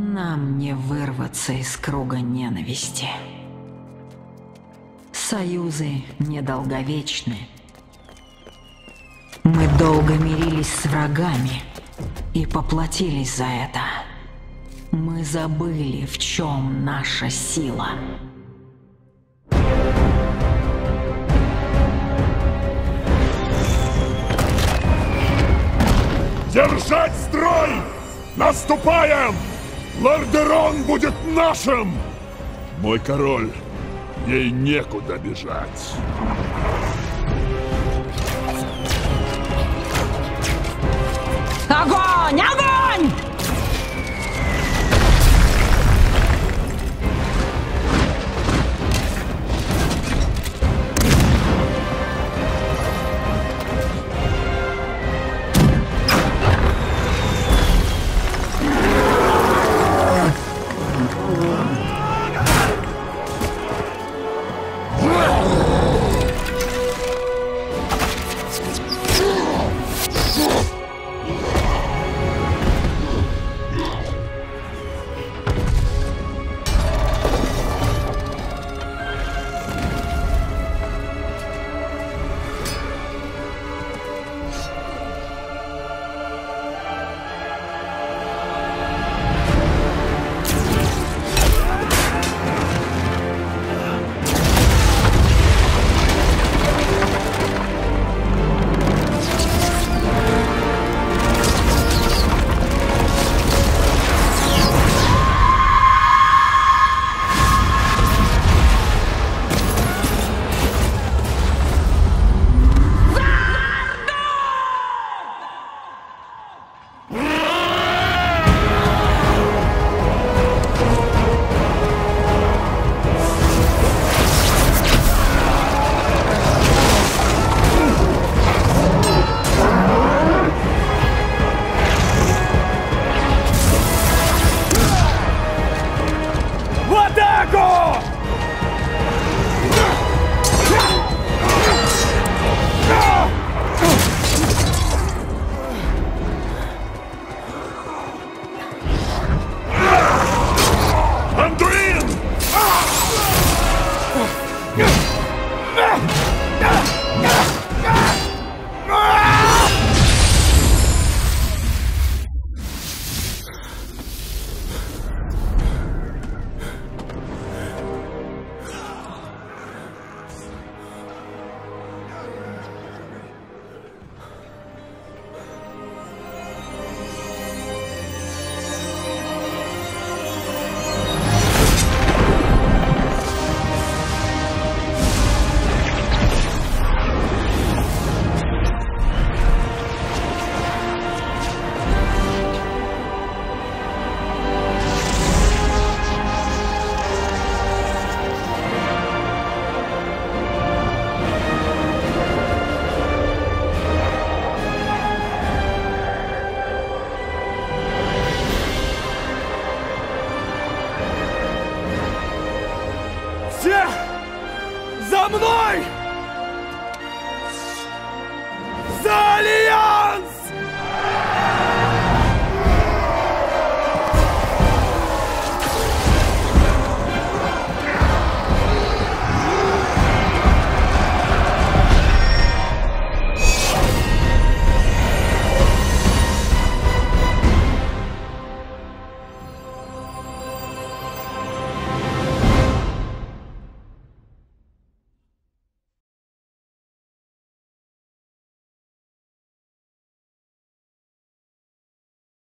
Нам не вырваться из круга ненависти. Союзы недолговечны. Мы долго мирились с врагами и поплатились за это. Мы забыли, в чем наша сила. Держать строй! Наступаем! Лордерон будет нашим! Мой король, ей некуда бежать. Огонь! Огонь! I'm alive.